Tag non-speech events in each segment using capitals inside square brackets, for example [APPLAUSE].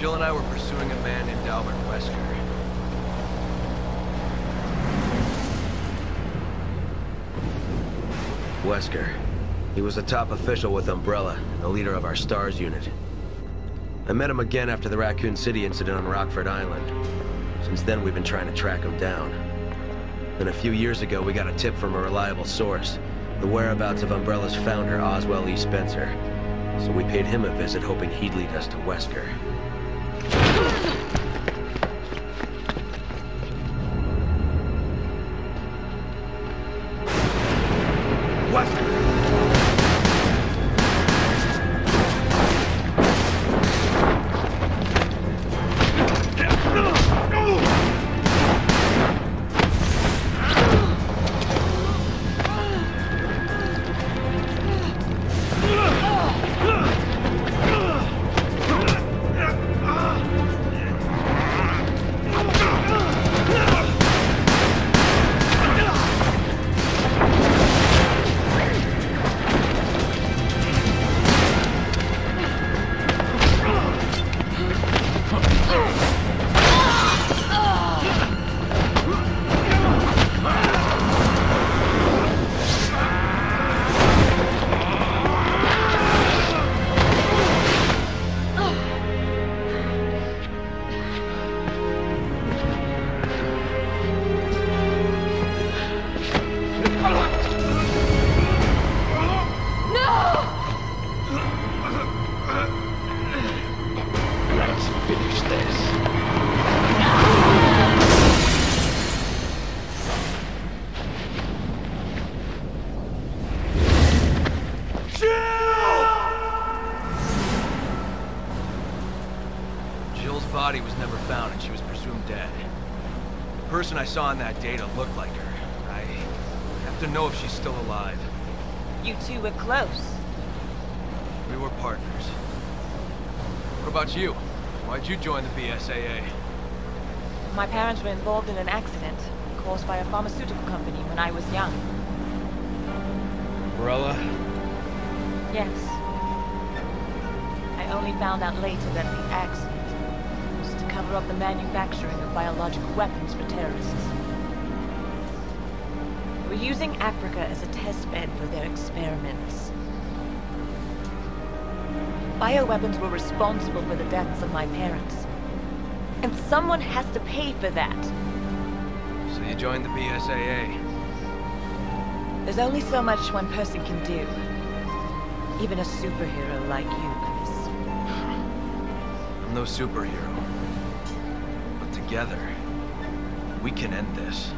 Jill and I were pursuing a man named Albert Wesker. Wesker. He was a top official with Umbrella, the leader of our STARS unit. I met him again after the Raccoon City incident on Rockford Island. Since then, we've been trying to track him down. Then a few years ago, we got a tip from a reliable source. The whereabouts of Umbrella's founder, Oswell E. Spencer. So we paid him a visit, hoping he'd lead us to Wesker. Why'd you join the BSAA? My parents were involved in an accident caused by a pharmaceutical company when I was young. Umbrella? Yes. I only found out later that the accident was to cover up the manufacturing of biological weapons for terrorists. They were using Africa as a test bed for their experiments. Bioweapons were responsible for the deaths of my parents. And someone has to pay for that. So you joined the BSAA. There's only so much one person can do. Even a superhero like you, Chris. [SIGHS] I'm no superhero. But together, we can end this.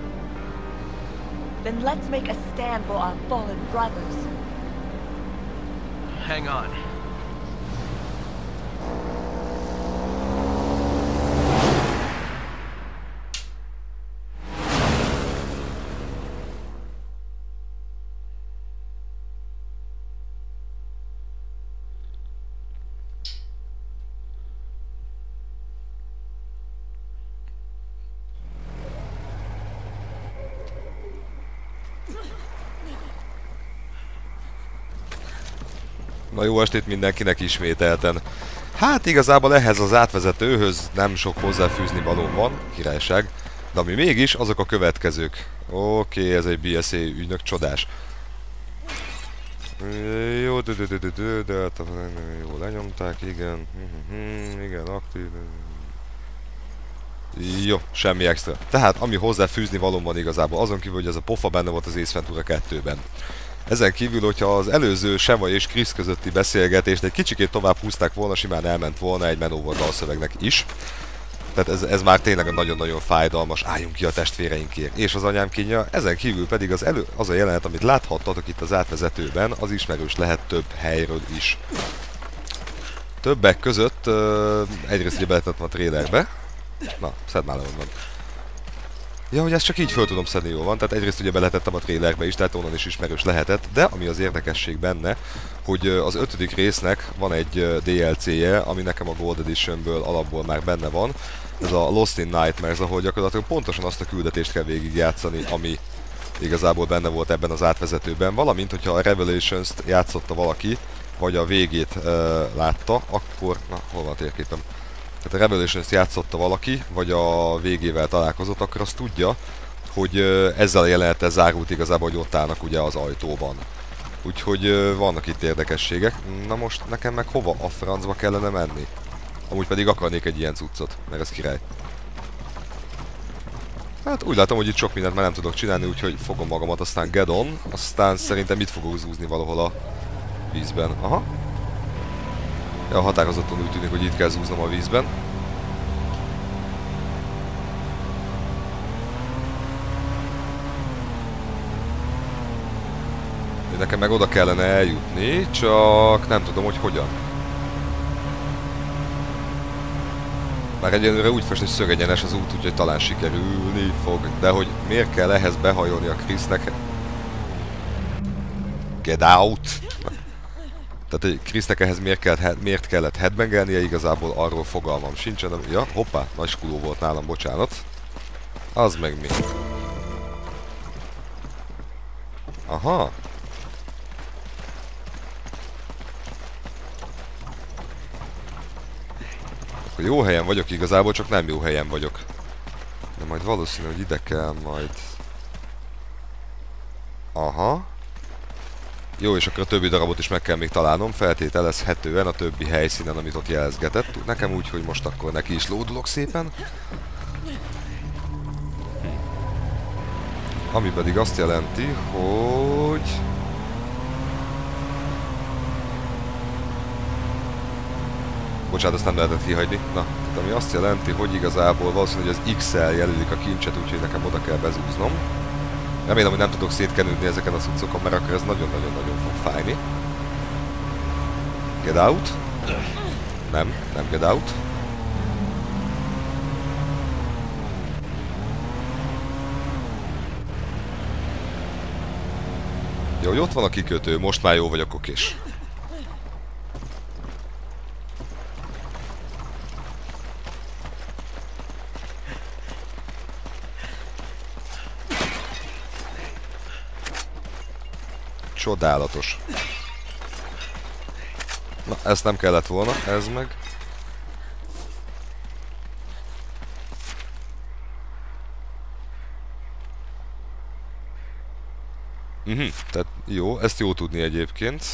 Then let's make a stand for our fallen brothers. Hang on. Na jó estét mindenkinek ismételten. Hát igazából ehhez az átvezetőhöz nem sok hozzáfűzni való van, királyság. De ami mégis, azok a következők. Oké, ez egy BSA ügynök, csodás. Jó, de, de, de, de, de, de, jó, lenyomták, igen. Mhm, Igen, aktív. Jó, semmi extra. Tehát, ami hozzáfűzni való van igazából, azon kívül, hogy ez a pofa benne volt az Ace Ventura 2-ben. Ezen kívül, hogyha az előző Sema és Chris közötti beszélgetést egy kicsikét tovább húzták volna, simán elment volna egy Manowar dalszövegnek is. Tehát ez, ez már tényleg nagyon-nagyon fájdalmas, álljunk ki a testvéreinkért. És az anyám kínja, ezen kívül pedig az, elő, az a jelenet, amit láthattatok itt az átvezetőben, az ismerős lehet több helyről is. Többek között uh, egyrészt ugye beletettem a trailerbe. Na, szedd már le onnan. Ja, hogy ezt csak így föl tudom szedni, jól van. Tehát egyrészt ugye beletettem a trailerbe is, tehát onnan is ismerős lehetett, de ami az érdekesség benne, hogy az ötödik résznek van egy DLC-je, ami nekem a Gold Editionből alapból már benne van. Ez a Lost in Nightmares, ahol gyakorlatilag pontosan azt a küldetést kell végigjátszani, ami igazából benne volt ebben az átvezetőben, valamint hogyha a Revelations-t játszotta valaki, vagy a végét uh, látta, akkor... Na, hol van a térképem? Tehát a Revelations játszotta valaki, vagy a végével találkozott, akkor azt tudja, hogy ezzel a jelenettel zárult igazából, hogy ott állnak ugye az ajtóban. Úgyhogy vannak itt érdekességek. Na most nekem meg hova a francba kellene menni? Amúgy pedig akarnék egy ilyen cuccot, mert ez király. Hát úgy látom, hogy itt sok mindent már nem tudok csinálni, úgyhogy fogom magamat, aztán Gedon, aztán szerintem mit fogok zúzni valahol a vízben. Aha. Ja, határozottan úgy tűnik, hogy itt kell zúznom a vízben. Nekem meg oda kellene eljutni, csak nem tudom, hogy hogyan. Már egyenlőre úgy fest, hogy szögegyenes az út, úgyhogy talán sikerülni fog. De hogy miért kell ehhez behajolni a Krisznek? Get out! Tehát egy Krisznek ehhez miért, kellett, miért kellett headbangelnie, igazából arról fogalmam sincsen. Ja, hoppá, nagy skuló volt nálam, bocsánat. Az meg mi? Aha, Akkor jó helyen vagyok igazából, csak nem jó helyen vagyok. De majd valószínű, hogy ide kell majd... Aha. Jó, és akkor a többi darabot is meg kell még találnom, feltételezhetően a többi helyszínen, amit ott jelzgetett. Nekem úgy, hogy most akkor neki is lódulok szépen. Ami pedig azt jelenti, hogy... Bocsánat, ezt nem lehetett kihagyni. Na, tehát ami azt jelenti, hogy igazából valószínűleg az X-el jelölik a kincset, úgyhogy nekem oda kell bezúznom. Remélem, hogy nem tudok szétkenődni ezeken a cuccokon, mert akkor ez nagyon-nagyon-nagyon fog fájni. Get out. Nem, nem get out. Jó, hogy ott van a kikötő, most már jó vagyok okés. Csodálatos. Na, ezt nem kellett volna, ez meg. Mhm, tehát jó, ezt jó tudni egyébként.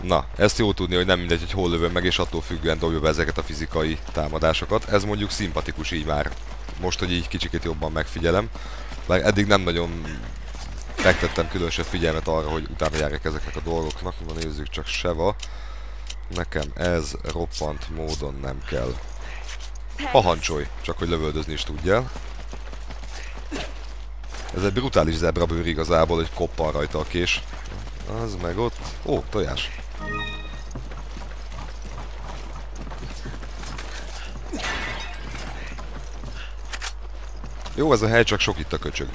Na, ezt jó tudni, hogy nem mindegy, hogy hol lövöm meg, és attól függően dobja be ezeket a fizikai támadásokat. Ez mondjuk szimpatikus így már. Most, hogy így kicsikét jobban megfigyelem. Mert eddig nem nagyon fektettem különösebb figyelmet arra, hogy utána járjak ezeknek a dolgoknak. Na nézzük csak Seva. Nekem ez roppant módon nem kell. Pahancsolj, csak hogy lövöldözni is tudjál. Ez egy brutális zebrabőr igazából, hogy koppan rajta a kés. Az meg ott. Ó, tojás. Jó, ez a hely, csak sok itt a köcsög.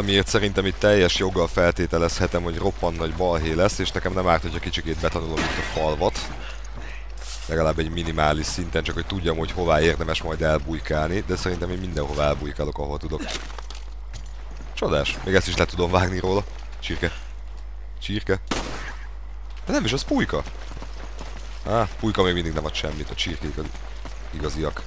Valamiért szerintem itt teljes joggal feltételezhetem, hogy roppant nagy balhé lesz, és nekem nem árt, hogyha kicsikét betanulom itt a falvat. Legalább egy minimális szinten, csak hogy tudjam, hogy hová érdemes majd elbújkálni, de szerintem én mindenhova elbújkálok, ahol tudok. Csodás, még ezt is le tudom vágni róla. Csirke. Csirke. De nem is, az pulyka. Á, pulyka még mindig nem ad semmit, a csirkék az igaziak.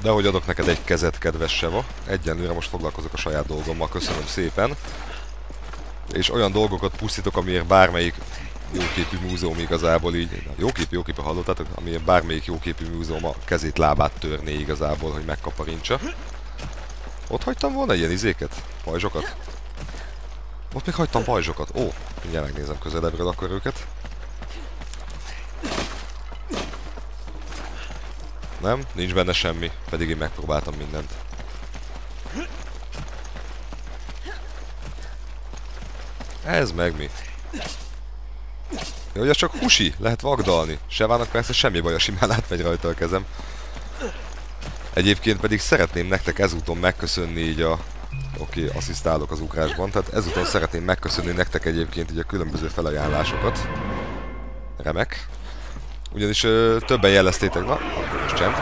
De hogy adok neked egy kezet, kedves Seva. Egyenlőre most foglalkozok a saját dolgommal, köszönöm szépen. És olyan dolgokat pusztítok, amiért bármelyik jóképű múzeum igazából így, jóképű, jóképű hallottátok, amiért bármelyik jóképű múzeum a kezét, lábát törné igazából, hogy megkaparincsa. Ott hagytam volna ilyen izéket? Pajzsokat? Ott még hagytam pajzsokat. Ó, mindjárt megnézem közelebbről akkor őket. Nem? Nincs benne semmi, pedig én megpróbáltam mindent. Ez meg mi? Hogy az csak husi, lehet vagdalni. Sevának persze semmi baj, simán átmegy rajta a kezem. Egyébként pedig szeretném nektek ezúton megköszönni így a... Oké, okay, asszisztálok az ugrásban, tehát ezúton szeretném megköszönni nektek egyébként így a különböző felajánlásokat. Remek. Ugyanis ö, többen jeleztétek, na, most csend.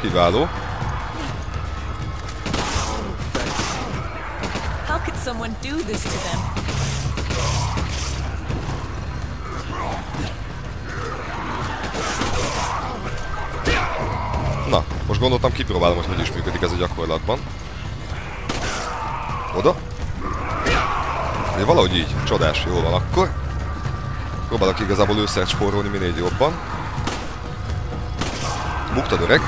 Kiváló. How could someone do this to them? Na, most gondoltam kipróbálom, hogy hogy is működik ez a gyakorlatban. Oda. Én valahogy így, csodás, jól van akkor. Próbálok igazából lőszert spórolni minél jobban. Buktad öreg.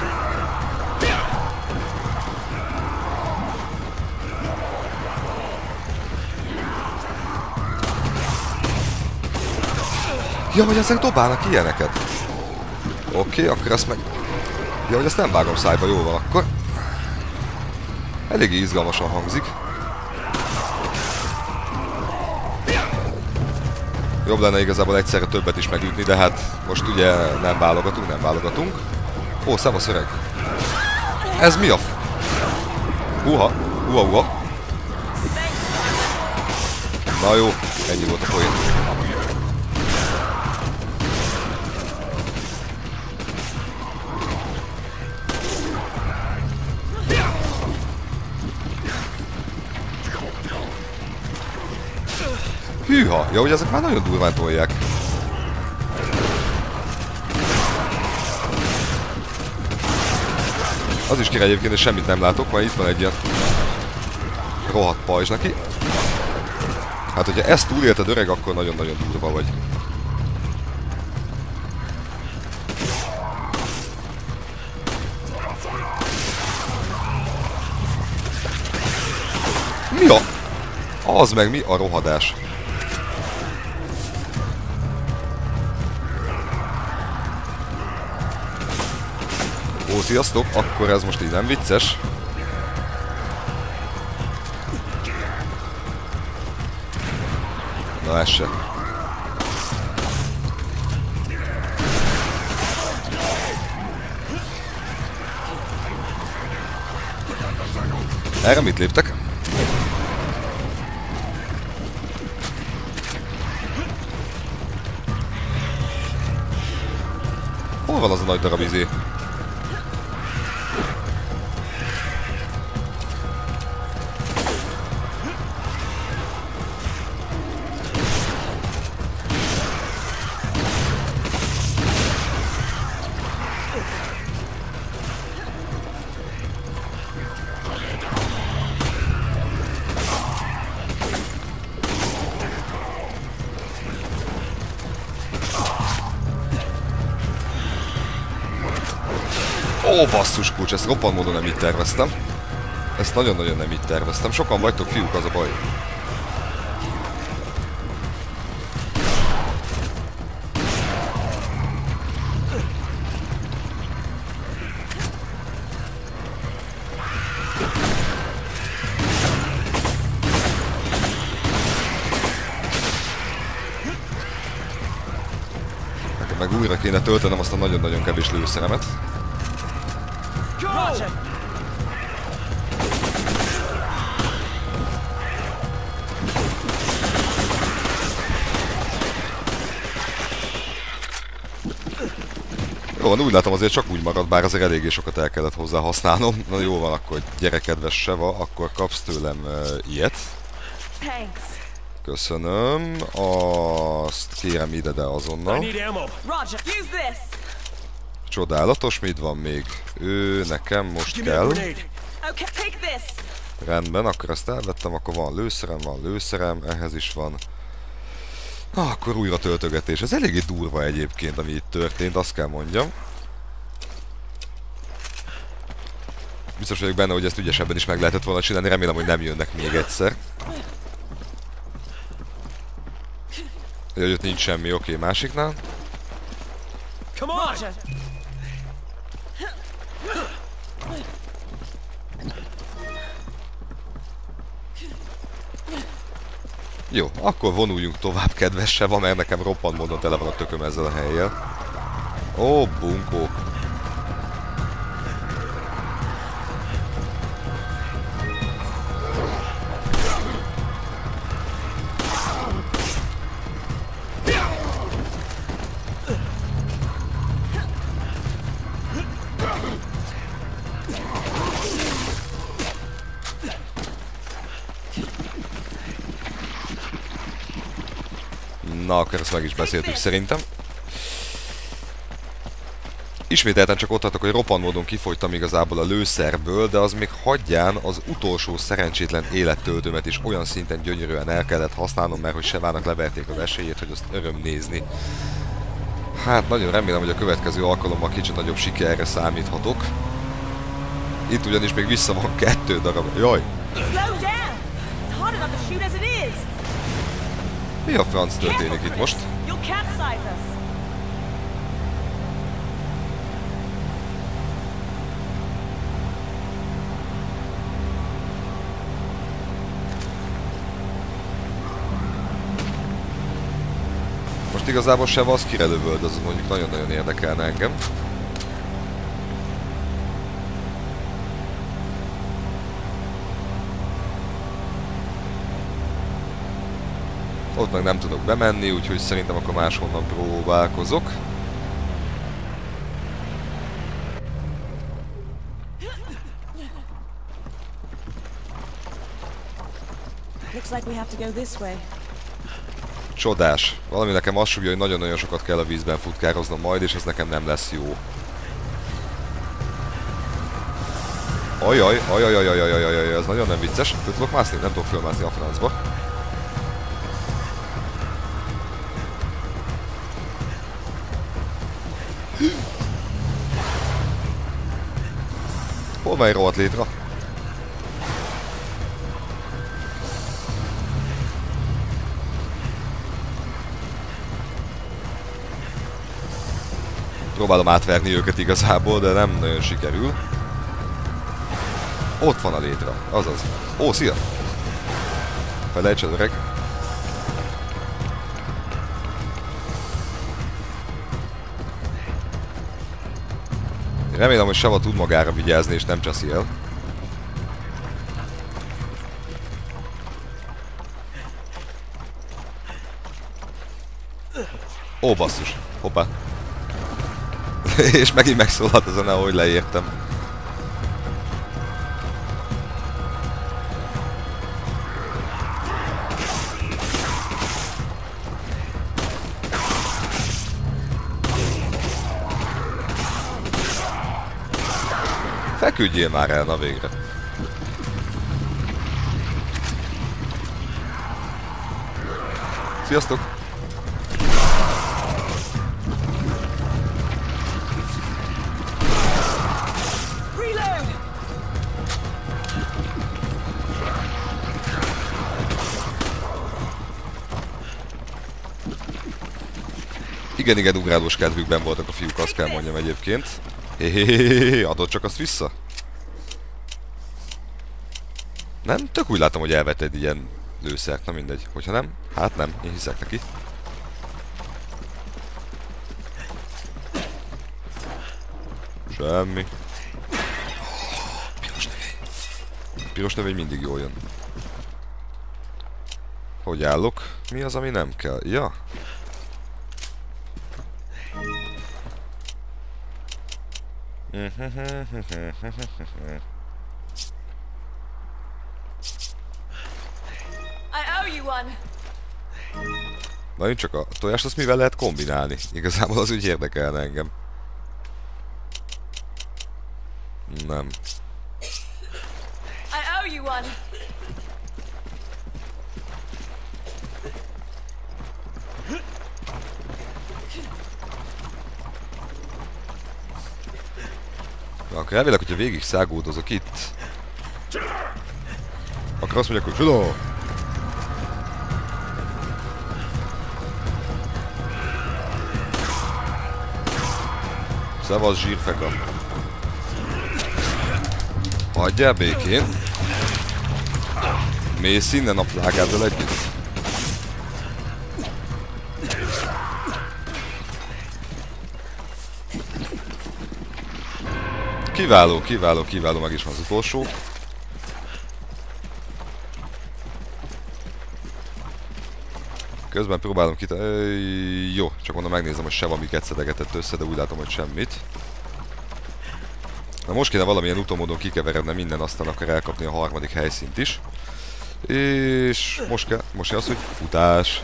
Ja, hogy ezek dobálnak ilyeneket. Oké, okay, akkor azt meg... Ja, hogy ezt nem vágom szájba, jó van akkor. Eléggé izgalmasan hangzik. Jobb lenne igazából egyszerre többet is megütni, de hát most ugye nem válogatunk, nem válogatunk. Ó, szevasz öreg. Ez mi a f... Uha, uha, uha. Na jó, ennyi volt a poén. Hűha! Ja, hogy ezek már nagyon durván tolják. Az is király egyébként, hogy semmit nem látok, mert itt van egy ilyen rohadt pajzs neki. Hát, hogyha ezt túlélted öreg, akkor nagyon-nagyon durva vagy. Mi a... Az meg mi a rohadás? Sziasztok! Akkor ez most így nem vicces. Na, ez se. Erre mit léptek? Hol van az a nagy darab izé? Ó, basszus kulcs, ezt roppant módon nem így terveztem. Ezt nagyon-nagyon nem így terveztem. Sokan vagytok, fiúk, az a baj. Nekem meg újra kéne töltenem azt a nagyon-nagyon kevés lőszeremet. Van, úgy látom azért csak úgy marad, bár azért eléggé sokat el kellett hozzá használnom. Na jó van, akkor gyere kedves Seva, akkor kapsz tőlem uh, ilyet. Thanks. Köszönöm. Azt kérem ide, de azonnal. Roger, use this. Csodálatos, mit van még? Ő nekem most kell. Rendben, akkor ezt elvettem, akkor van lőszerem, van lőszerem, ehhez is van. Akkor újra töltögetés. Ez eléggé durva egyébként, ami itt történt, azt kell mondjam. Biztos vagyok benne, hogy ezt ügyesebben is meg lehetett volna csinálni, remélem, hogy nem jönnek még egyszer. Jaj, ott nincs semmi, oké, másiknál. Jó, akkor vonuljunk tovább, kedves Seva, mert nekem roppant módon tele van a tököm ezzel a helyjel. Ó, bunkó. Ezt meg is beszéltük szerintem. Ismételten csak ott tartok, hogy roppant módon kifogytam igazából a lőszerből, de az még hagyján az utolsó szerencsétlen élettöltőmet is olyan szinten gyönyörűen el kellett használnom, mert hogy Sevának leverték az esélyét, hogy azt öröm nézni. Hát nagyon remélem, hogy a következő alkalommal kicsit nagyobb sikerre számíthatok. Itt ugyanis még vissza van kettő darab. Jaj! Mi a franc történik itt most? Most igazából se az kirelövöld, az mondjuk nagyon-nagyon érdekelne engem. Ott meg nem tudok bemenni, úgyhogy szerintem akkor máshonnan próbálkozok. Csodás. Valami nekem azt sugja, hogy nagyon-nagyon sokat kell a vízben futkároznom majd, és ez nekem nem lesz jó. Ajaj, ajaj, ajaj, ajaj, ajaj, ajaj, ez nagyon nem vicces. Föl tudok mászni? Nem tudok fölmászni a francba. Egy rohadt létra? Próbálom átverni őket igazából, de nem nagyon sikerül. Ott van a létre, azaz. Ó, szia! Felejts el, öreg. Remélem, hogy Sava tud magára vigyázni, és nem csaszi el. Ó, basszus. Hoppá. [LAUGHS] és megint megszólalt a zene, ahogy leértem. Feküdjél már el, na végre. Sziasztok! Igen, igen, ugrálós kedvükben voltak a fiúk, azt kell mondjam egyébként. Héhéhéhé, adod csak azt vissza? Nem? Tök úgy látom, hogy elvetted ilyen lőszert, na mindegy. Hogyha nem, hát nem, én hiszek neki. Semmi. Piros növény. Piros növény mindig jól jön. Hogy állok? Mi az, ami nem kell? Ja, Na én csak a tojást azt mivel lehet kombinálni? Igazából az úgy érdekelne engem. Nem. I owe you one! Akkor elvileg, hogyha végig szágódozok itt, akkor azt mondják, hogy Filo! Szevasz zsírfeka. Hagyjál békén. Mész innen a plágáddal együtt. Kiváló, kiváló, kiváló, meg is van az utolsó. Közben próbálom kit... Jó, csak mondom megnézem, hogy se valamiket szedegetett össze, de úgy látom, hogy semmit. Na most kéne valamilyen utomódon kikeveredne minden, aztán akar elkapni a harmadik helyszínt is. És most kell, most az, hogy futás.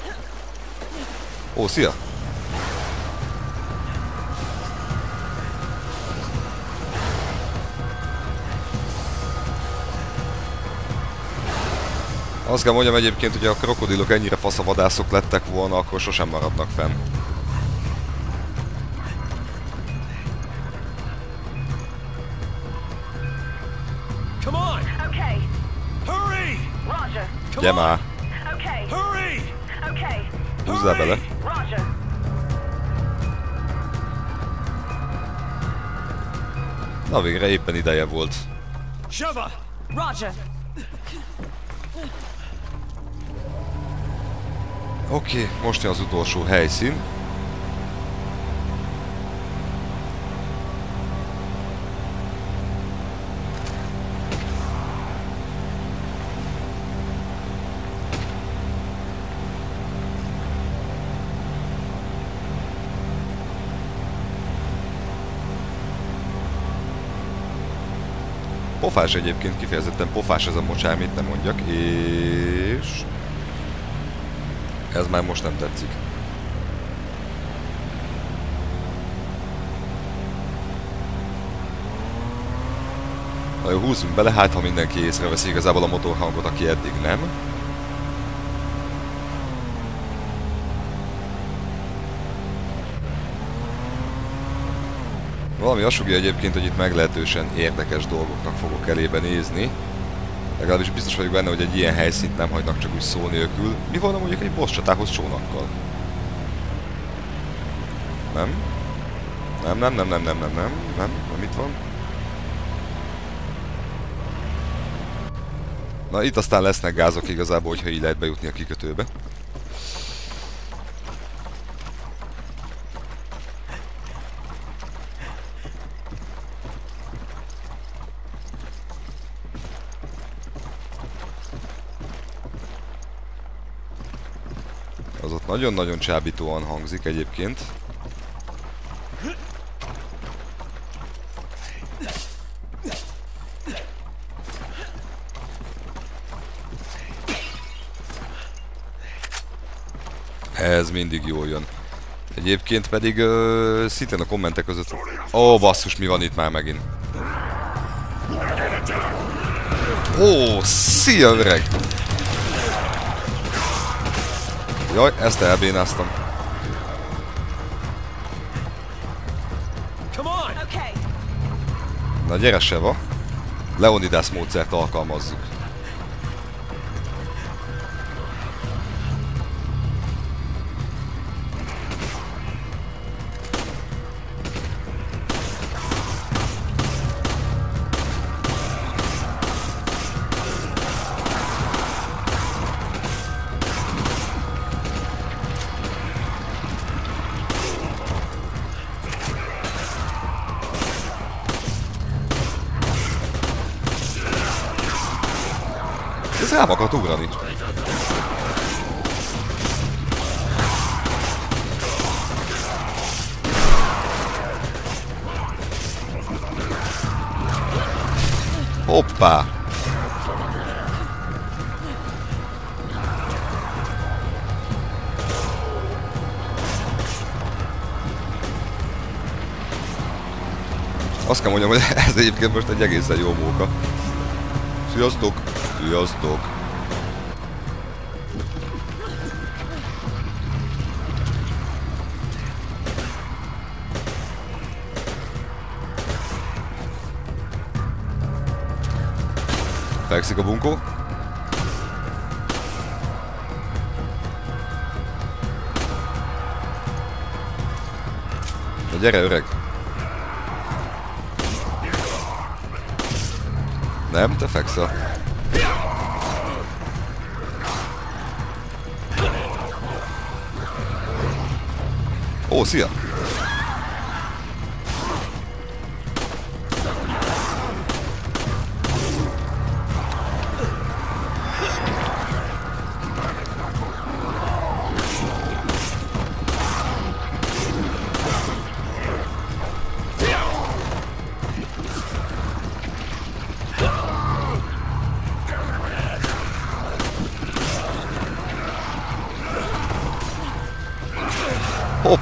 Ó, szia! Azt kell mondjam egyébként, hogy a krokodilok ennyire faszavadászok lettek volna, akkor sosem maradnak fenn. Gyere már! Húzzál bele! Na végre éppen ideje volt. Roger. Oké, most jön az utolsó helyszín. Pofás egyébként, kifejezetten pofás ez a mocsár, mit nem mondjak, és... Ez már most nem tetszik. Na jó, húzzunk bele, hát ha mindenki észreveszi igazából a motorhangot, aki eddig nem. Valami azt egyébként, hogy itt meglehetősen érdekes dolgoknak fogok elébe nézni. Legalábbis biztos vagyok benne, hogy egy ilyen helyszínt nem hagynak csak úgy szó nélkül. Mi volna mondjuk egy boss csatához csónakkal? Nem? Nem, nem, nem, nem, nem, nem, nem, nem, nem itt van. Na itt aztán lesznek gázok igazából, hogyha így lehet bejutni a kikötőbe. Nagyon-nagyon csábítóan hangzik egyébként. Ez mindig jól jön. Egyébként pedig ö, szintén a kommentek között... Ó, basszus, mi van itt már megint? Ó, szia öreg! Jaj, ezt elbénáztam. Na gyere Seva. Leonidas módszert alkalmazzuk. Akart ugrani. Hoppá! Azt kell mondjam, hogy [LAUGHS] ez egyébként most egy egészen jó móka. Sziasztok! Sziasztok! Fekszik a bunkó. Na gyere öreg! Nem, te fekszel. Ó, szia!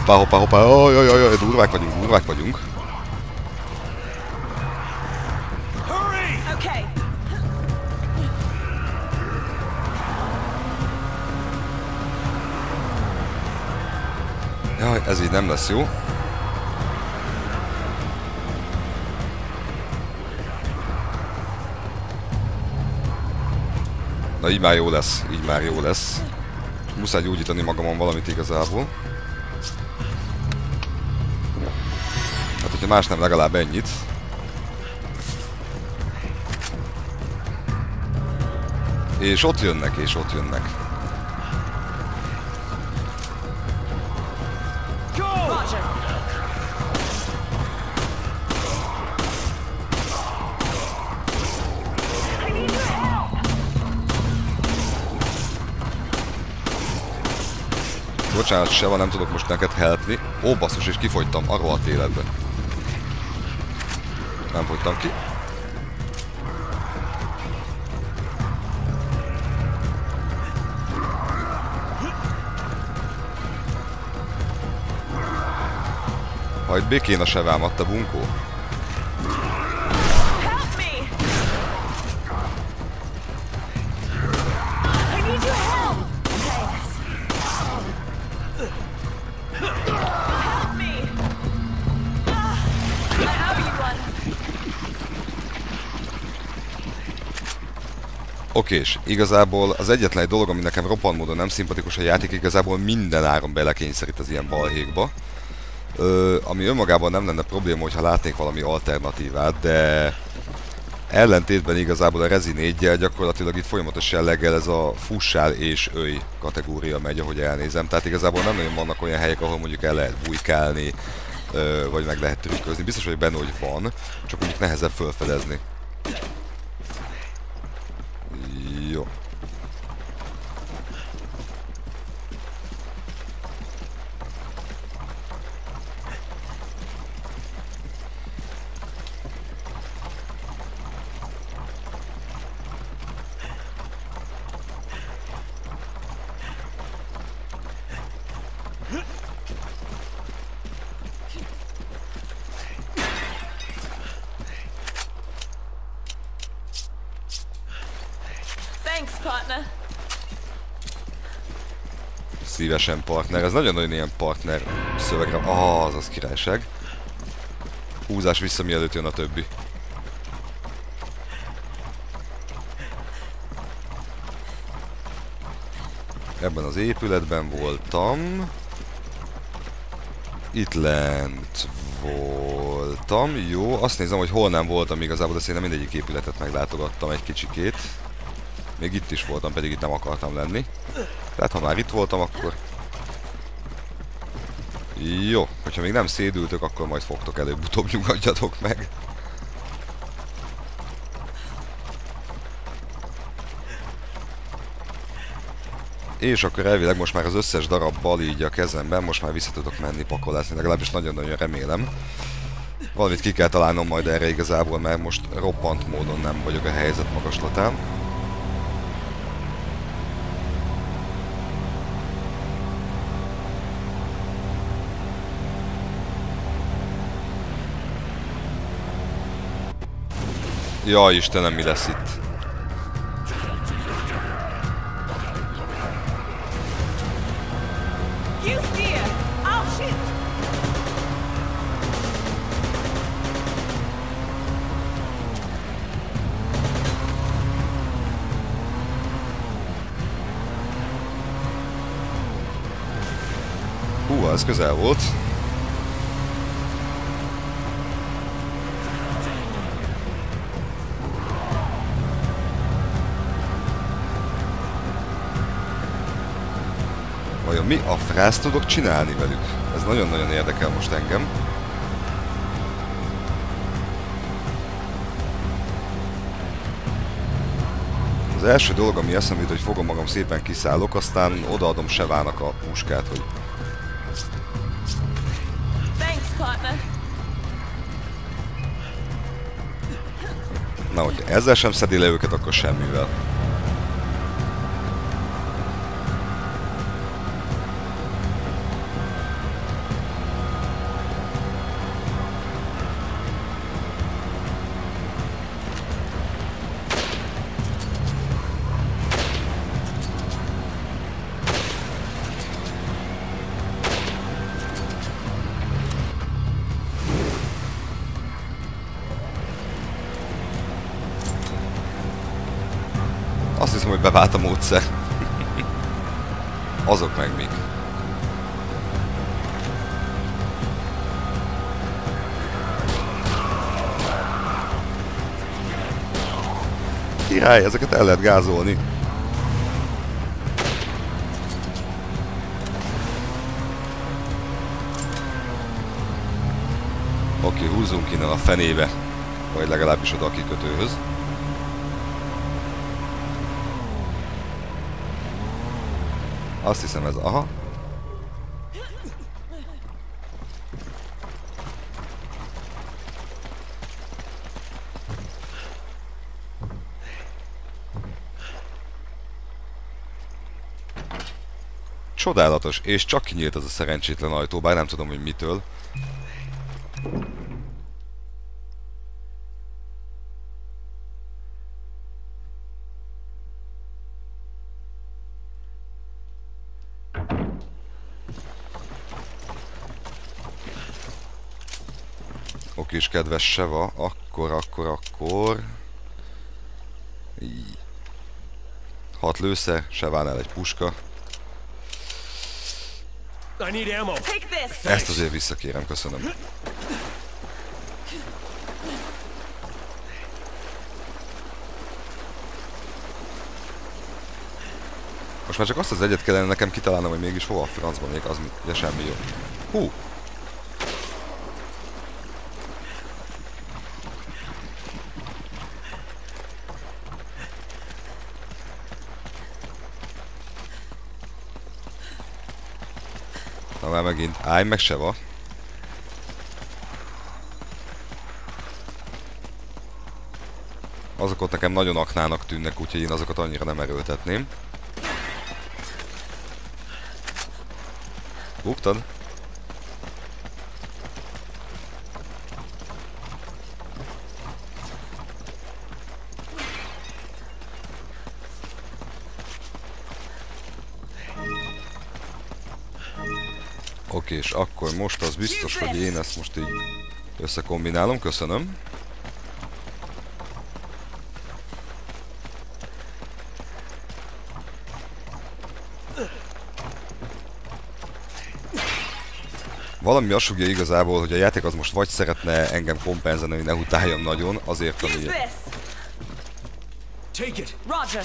Hoppá, hoppá, hoppá, oj, oj, oj, durvák vagyunk, durvák vagyunk. Jaj, ez így nem lesz jó. Na így már jó lesz, így már jó lesz. Muszáj gyógyítani magamon valamit igazából. Hogyha más nem, legalább ennyit. És ott jönnek, és ott jönnek. Bocsánat, Seva, nem tudok most neked helpni. Ó, basszus, és kifogytam a rohadt életben. Nem fogytam ki. Hagyd békén a sevámat, te bunkó. Okés, igazából az egyetlen egy dolog, ami nekem roppant módon nem szimpatikus a játék, igazából minden áron belekényszerít az ilyen balhékba. Ö, ami önmagában nem lenne probléma, hogyha látnék valami alternatívát, de ellentétben igazából a Rezi 4 gyakorlatilag itt folyamatos jelleggel ez a fussál és öj kategória megy, ahogy elnézem. Tehát igazából nem nagyon vannak olyan helyek, ahol mondjuk el lehet bujkálni, vagy meg lehet trükközni. Biztos vagyok benne, hogy van, csak mondjuk nehezebb felfedezni. Partner. Szívesen partner. Ez nagyon-nagyon ilyen partner szövegre. Ah, az az királyság. Húzás vissza, mielőtt jön a többi. Ebben az épületben voltam. Itt lent voltam. Jó, azt nézem, hogy hol nem voltam igazából, de szerintem mindegyik épületet meglátogattam egy kicsikét. Még itt is voltam, pedig itt nem akartam lenni. Tehát ha már itt voltam, akkor... Jó, hogyha még nem szédültök, akkor majd fogtok előbb-utóbb [LAUGHS] nyugodjatok meg. És akkor elvileg most már az összes darabbal így a kezemben, most már vissza tudok menni pakolászni, legalábbis nagyon-nagyon remélem. Valamit ki kell találnom majd erre igazából, mert most roppant módon nem vagyok a helyzet magaslatán. Ja, Istenem, mi lesz itt? Hú, ez közel volt. Mi a frász tudok csinálni velük? Ez nagyon-nagyon érdekel most engem. Az első dolog, ami eszembe jut, hogy fogom magam szépen kiszállok, aztán odaadom Sevának a puskát, hogy na, hogy ezzel sem szedi le őket, akkor semmivel. Bevált a módszer. Azok meg még. Király, ezeket el lehet gázolni. Oké, húzzunk innen a fenébe. Vagy legalábbis oda a kikötőhöz. Azt hiszem ez, aha. Csodálatos, és csak kinyílt az a szerencsétlen ajtó, bár nem tudom, hogy mitől. És kedves Seva, akkor, akkor, akkor... Így. Hat lőszer, Sevánál egy puska. I need ammo. Take this. Ezt azért visszakérem, köszönöm. Most már csak azt az egyet kellene nekem kitalálnom, hogy mégis hova a francba még az ugye semmi jó. Hú! Már megint. Állj meg Seva. Azok ott nekem nagyon aknának tűnnek, úgyhogy én azokat annyira nem erőltetném. Buktad? Oké, és akkor most az biztos, hogy én ezt most így összekombinálom, köszönöm. Valami azt sugja igazából, hogy a játék az most vagy szeretne engem kompenzálni, hogy ne utáljam nagyon, azért, ami... this. Take it. Roger.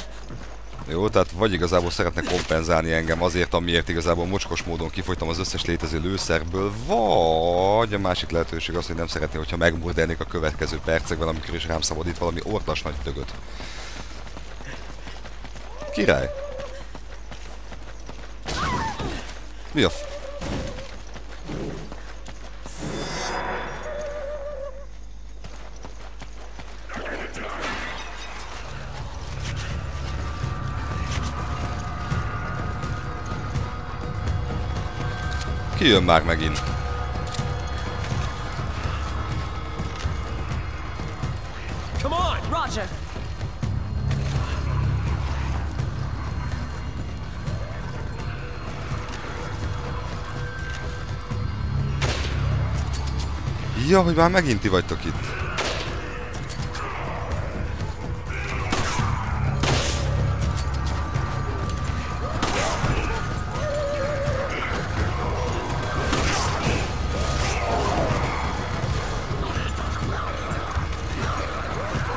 Jó, tehát vagy igazából szeretne kompenzálni engem azért, amiért igazából mocskos módon kifogytam az összes létező lőszerből, vagy a másik lehetőség az, hogy nem szeretné, hogyha megmurdelnék a következő percekben, amikor is rám szabadít valami ortas nagy dögöt. Király! Mi a f... Ki jön már megint? Come on. Roger. Ja, hogy már megint ti vagytok itt.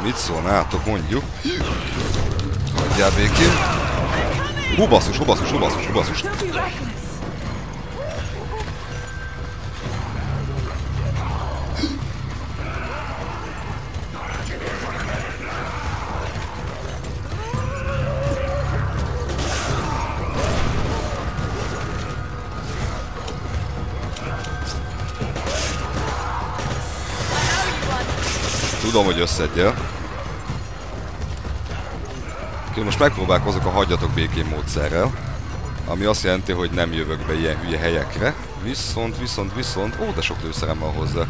Mit szólnátok, mondjuk? Hagyjál békén. Hú, basszus, hú, basszus. Összedjel. Oké, most megpróbálkozok a hagyjatok békén módszerrel. Ami azt jelenti, hogy nem jövök be ilyen hülye helyekre. Viszont, viszont, viszont... Ó, de sok lőszerem van hozzá.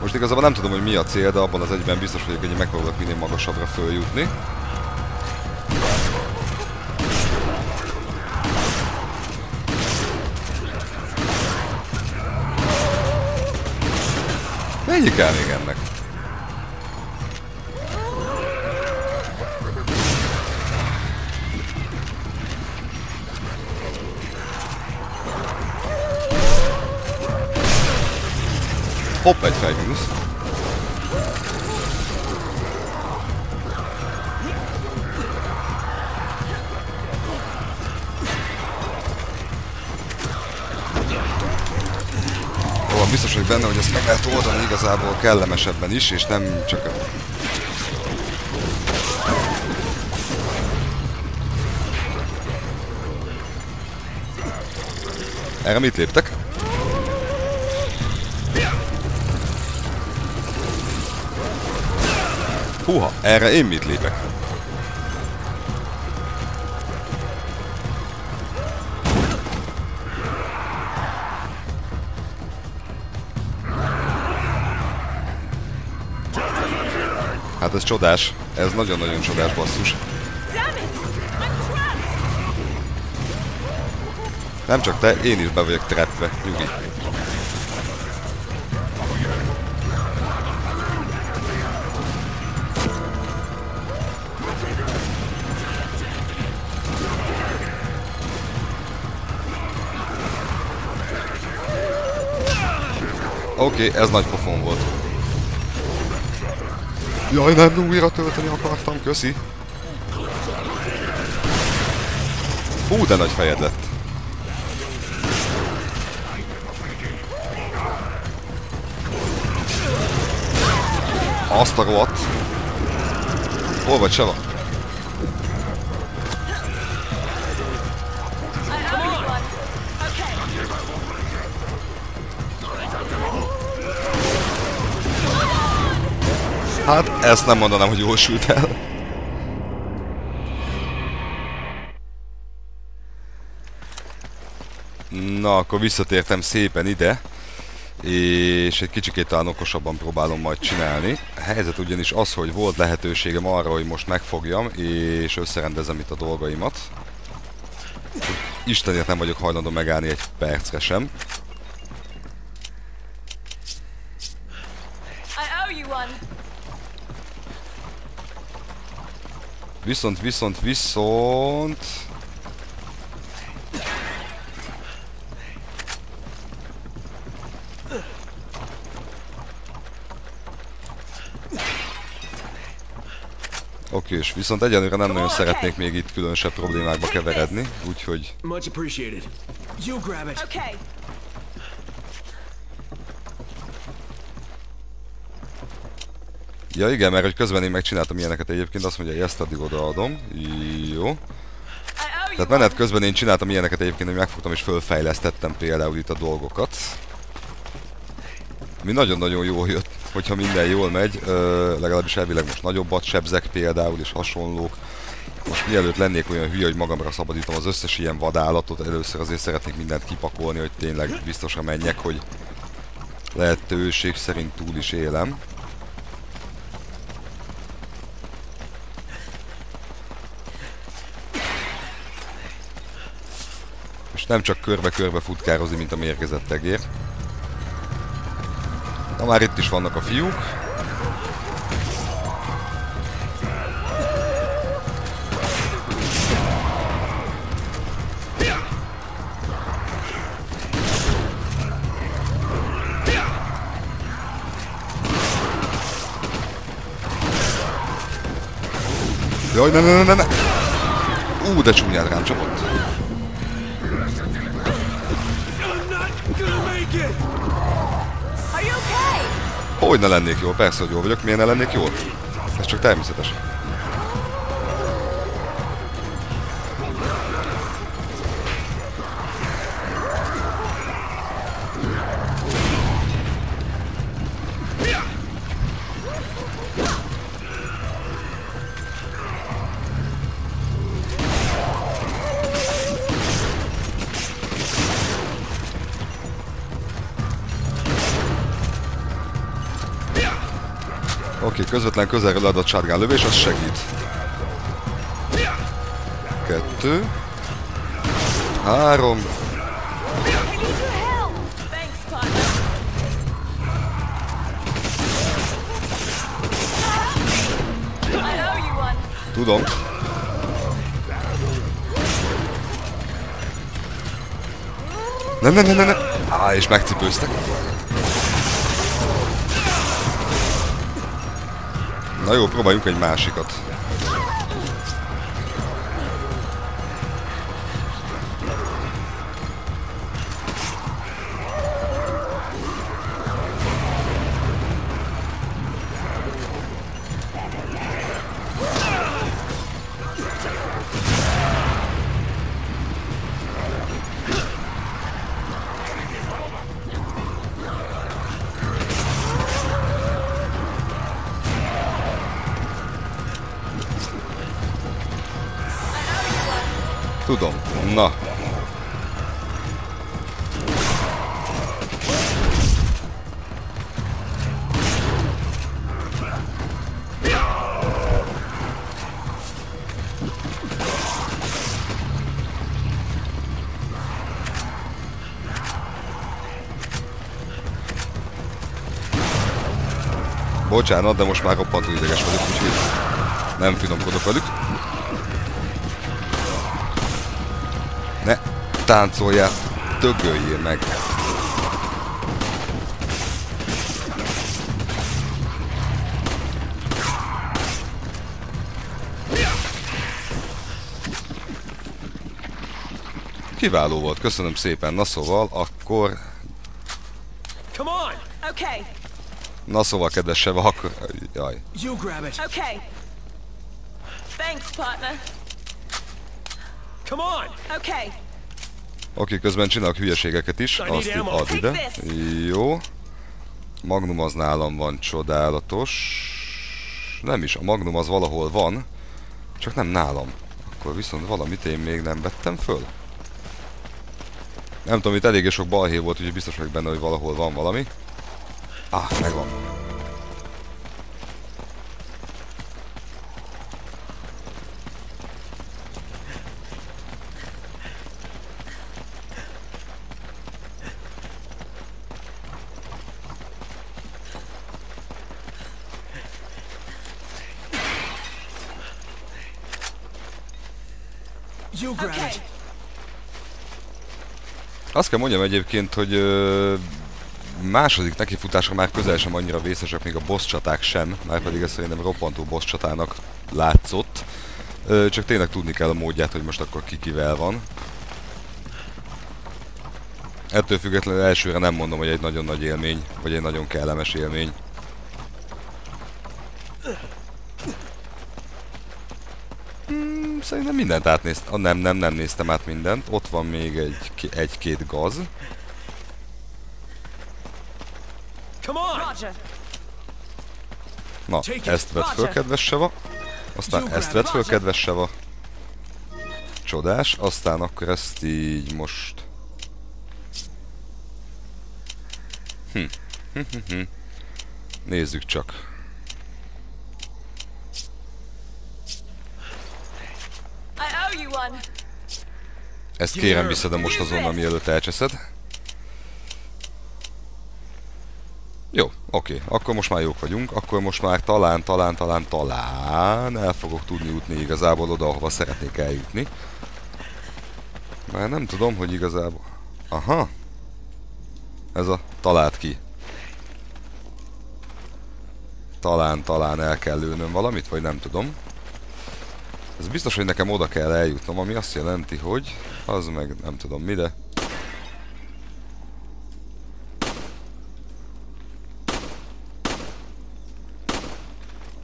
Most igazából nem tudom, hogy mi a cél, de abban az egyben biztos vagyok, hogy megpróbálok minél magasabbra följutni. Mennyi kell még ennek? Van, biztos vagyok benne, hogy ezt meg lehet oldani igazából kellemesebben is, és nem csak. Erre mit léptek? Húha, erre én mit lépek? Hát ez csodás. Ez nagyon-nagyon csodás basszus. Nem csak te, én is be vagyok trepve. Nyugi. Oké, okay, ez nagy volt. Jaj, nem, újra tölteni akartam, köszi. Hú, de nagy fejed lett. Azt a rohadt. Hol vagy, Seva? Hát, ezt nem mondanám, hogy jól sült el. Na, akkor visszatértem szépen ide, és egy kicsikét talán okosabban próbálom majd csinálni. A helyzet ugyanis az, hogy volt lehetőségem arra, hogy most megfogjam, és összerendezem itt a dolgaimat. Istenért nem vagyok hajlandó megállni egy percre sem. I owe you one. Viszont, viszont, viszont... Oké, és viszont egyenlőre nem nagyon szeretnék még itt különösebb problémákba keveredni, úgyhogy Much appreciated. You grab it. Okay. Ja igen, mert hogy közben én megcsináltam ilyeneket egyébként, azt mondja, hogy ezt addig odaadom. Jó. Tehát menet közben én csináltam ilyeneket egyébként, hogy megfogtam és fölfejlesztettem például itt a dolgokat. Mi nagyon-nagyon jól jött, hogyha minden jól megy, ö, legalábbis elvileg most nagyobbat sebzek például, és hasonlók. Most mielőtt lennék olyan hülye, hogy magamra szabadítom az összes ilyen vadállatot, először azért szeretnék mindent kipakolni, hogy tényleg biztosra menjek, hogy lehetőség szerint túl is élem. És nem csak körbe-körbe futkározni, mint a mérgezett egér. Na már itt is vannak a fiúk. Jaj, ne, ne, ne, ne, ne! Ú, de csúnyán rám csapott. Hogy ne lennék jól? Persze, hogy jól vagyok. Miért ne lennék jól? Ez csak természetes. Közvetlen közelről adott shotgun lövés, az segít. Kettő. Három. Tudom. Nem, nem, nem, nem, nem. Á, és megcipőztek. Na jó, próbáljunk egy másikat. Tudom. Na. Bocsánat, de most már roppantú ideges vagyok, úgyhogy nem finomkodok velük. Táncoljál, dögöljél meg. Kiváló volt, köszönöm szépen. Na szóval, akkor... Na szóval, kedves Seva, akkor... Jaj. Okay. Thanks, partner. Come on! Okay, Oké, közben csinálok hülyeségeket is. Azt itt add ide. Jó. Magnum az nálam van, csodálatos. Nem is, a Magnum az valahol van, csak nem nálam. Akkor viszont valamit én még nem vettem föl. Nem tudom, itt eléggé sok balhé volt, úgyhogy biztos vagyok benne, hogy valahol van valami. Ah, megvan. You grab okay. it. Azt kell mondjam egyébként, hogy ö, második nekifutásra már közel sem annyira vészesek, még a boss csaták sem, már pedig ez szerintem roppantó boss csatának látszott. Ö, csak tényleg tudni kell a módját, hogy most akkor ki kivel van. Ettől függetlenül elsőre nem mondom, hogy egy nagyon nagy élmény, vagy egy nagyon kellemes élmény. Szerintem mindent átnéztem. Ah, nem, nem, nem néztem át mindent. Ott van még egy, egy-két gaz. On! Roger. Na, ezt vett föl, kedves Seva. Aztán ezt it. föl, kedves Seva. Csodás. Aztán akkor ezt így most... Hm. Hm, hm, hm. Nézzük csak. I owe you one. Ezt kérem vissza, de most azonnal mielőtt elcseszed. Jó, oké. Akkor most már jók vagyunk. Akkor most már talán, talán, talán, talán el fogok tudni jutni igazából oda, ahova szeretnék eljutni. Már nem tudom, hogy igazából... Aha. Ez a talált ki. Talán, talán el kell lőnöm valamit, vagy nem tudom. Ez biztos, hogy nekem oda kell eljutnom, ami azt jelenti, hogy az meg nem tudom mi, de...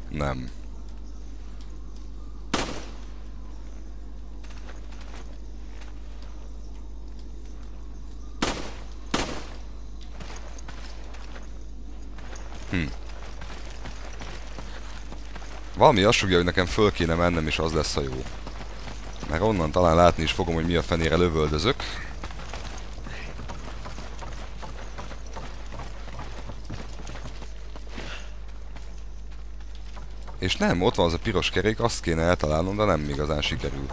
Nem. Hm. Valami azt sugja, hogy nekem föl kéne mennem, és az lesz a jó. Mert onnan talán látni is fogom, hogy mi a fenére lövöldözök. És nem, ott van az a piros kerék, azt kéne eltalálnom, de nem igazán sikerül.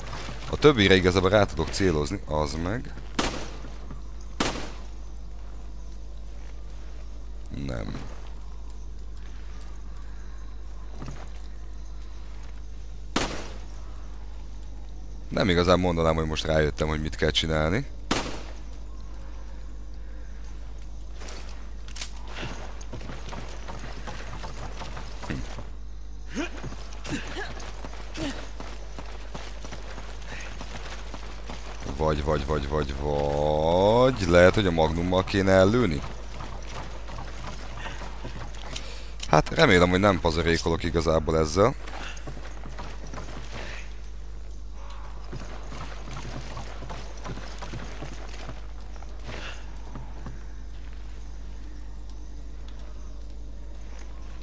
A többire igazából rá tudok célozni, az meg. Nem. Nem igazán mondanám, hogy most rájöttem, hogy mit kell csinálni. Vagy, vagy, vagy, vagy, vagy... Lehet, hogy a magnummal kéne ellőni? Hát remélem, hogy nem pazarékolok igazából ezzel.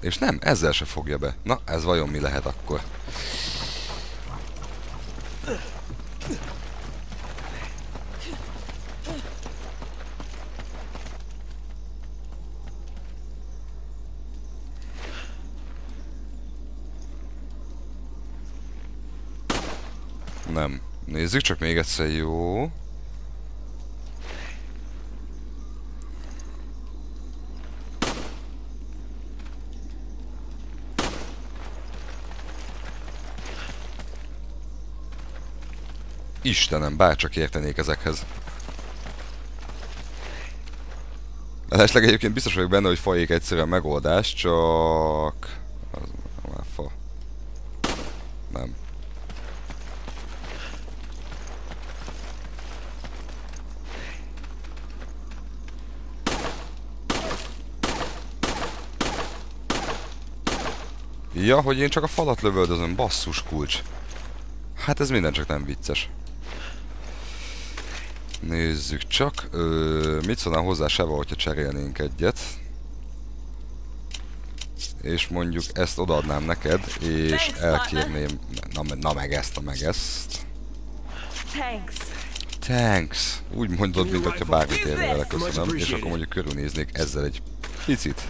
És nem, ezzel se fogja be. Na, ez vajon mi lehet akkor? Nem. Nézzük csak még egyszer, jó. Istenem, bárcsak értenék ezekhez. Mellesleg egyébként biztos vagyok benne, hogy fajék egyszerűen megoldás, csak... Az már fa. Nem. Ja, hogy én csak a falat lövöldözöm, basszus kulcs. Hát ez minden csak nem vicces. Nézzük csak. Ö, mit szólnál hozzá Seva, hogyha cserélnénk egyet? És mondjuk ezt odaadnám neked, és elkérném... Na, na meg ezt, na meg ezt. Thanks. Thanks. Úgy mondod, mint hogyha bármit érne vele, köszönöm. És akkor mondjuk körülnéznék ezzel egy picit.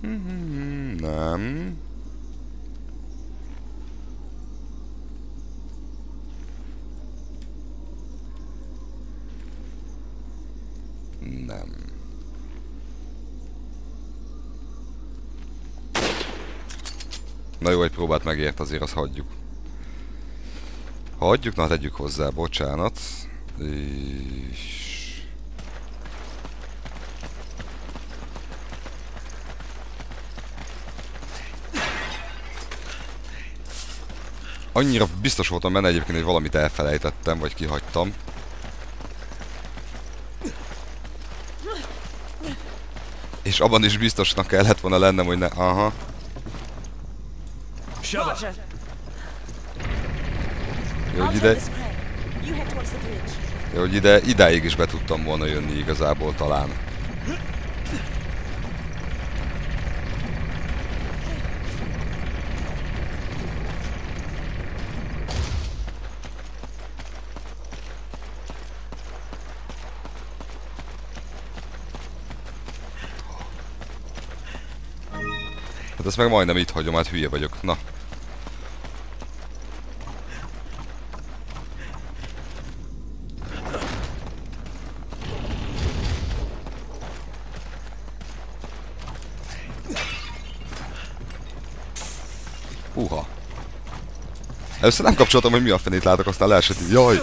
Mhm, Nem. Nem. Na jó, egy próbát megért, azért azt hagyjuk. Hagyjuk, na tegyük hozzá, bocsánat. És... Annyira biztos voltam benne egyébként, hogy valamit elfelejtettem, vagy kihagytam. És abban is biztosnak kellett volna lennem, hogy ne... Aha. Jó, hogy ide, jó, hogy ide, idáig is be tudtam volna jönni igazából talán. Ezt meg majdnem itt hagyom, hát hülye vagyok. Na. Húha. Először nem kapcsoltam, hogy mi a fenét látok, aztán leesett így. Jaj! Na,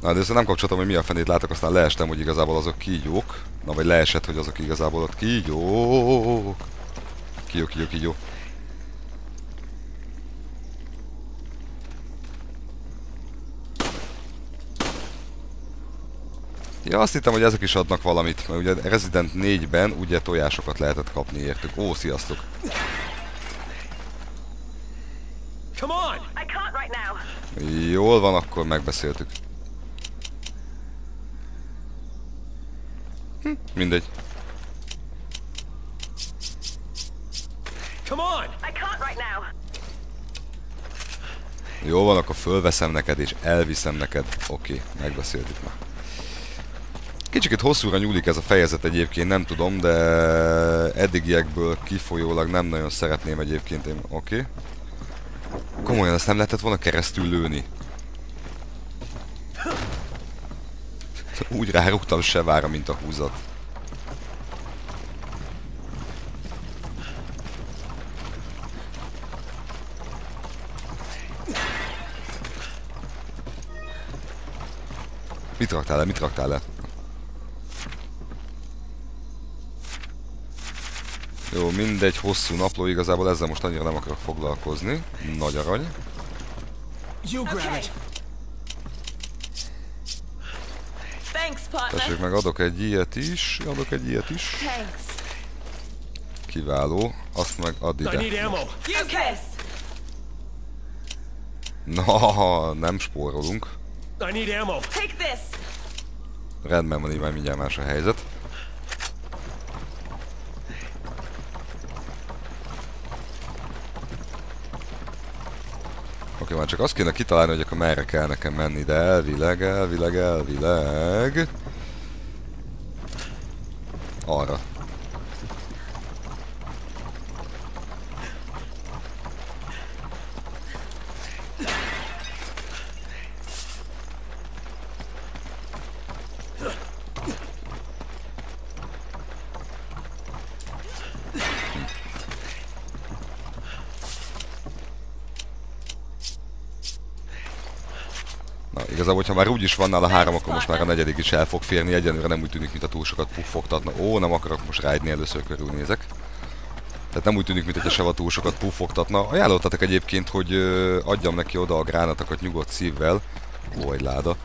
de először nem kapcsoltam, hogy mi a fenét látok, aztán leestem, hogy igazából azok kígyók. Na, vagy leesett, hogy azok igazából ott kígyók. Kígyó, kígyó, kígyó. Ja, azt hittem, hogy ezek is adnak valamit, mert ugye Resident 4-ben ugye tojásokat lehetett kapni értük. Ó, sziasztok! Jól van, akkor megbeszéltük. Hm, mindegy. Come on! I can't right now. Jó van, akkor fölveszem neked és elviszem neked. Oké, megbeszéltük már. Kicsit hosszúra nyúlik ez a fejezet egyébként, nem tudom, de eddigiekből kifolyólag nem nagyon szeretném egyébként én. Oké. Okay. Komolyan ezt nem lehetett volna keresztül lőni. Úgy rárúgtam se vára, mint a húzat. Mit raktál le? Mit raktál le? Jó, mindegy, hosszú napló, igazából ezzel most annyira nem akarok foglalkozni. Nagy arany. Okay. it. Thanks, partner. Tessék meg, adok egy ilyet is, adok egy ilyet is. Kiváló. Azt meg add ide. Na, nem spórolunk. I need ammo. Take this. Rendben van, így már mindjárt más a helyzet. Oké, már csak azt kéne kitalálni, hogy akkor merre kell nekem menni, de elvileg, elvileg, elvileg... Arra. Na, igazából, hogyha már úgy is van nála három, akkor most már a negyedik is el fog férni. Egyenlőre nem úgy tűnik, mint a túl sokat puffogtatna. Ó, nem akarok most rájtni, először körülnézek. Tehát nem úgy tűnik, mint hogy a Seva túl sokat puffogtatna. Ajánlottatok egyébként, hogy ö, adjam neki oda a gránátokat nyugodt szívvel. Ó, egy láda.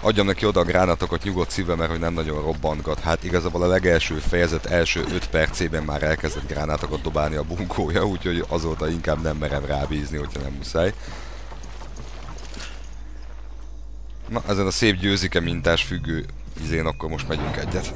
Adjam neki oda a gránátokat nyugodt szívvel, mert hogy nem nagyon robbantgat. Hát igazából a legelső fejezet első 5 percében már elkezdett gránátokat dobálni a bunkója, úgyhogy azóta inkább nem merem rábízni, hogyha nem muszáj. Na, ezen a szép győzike mintás függő izén akkor most megyünk egyet.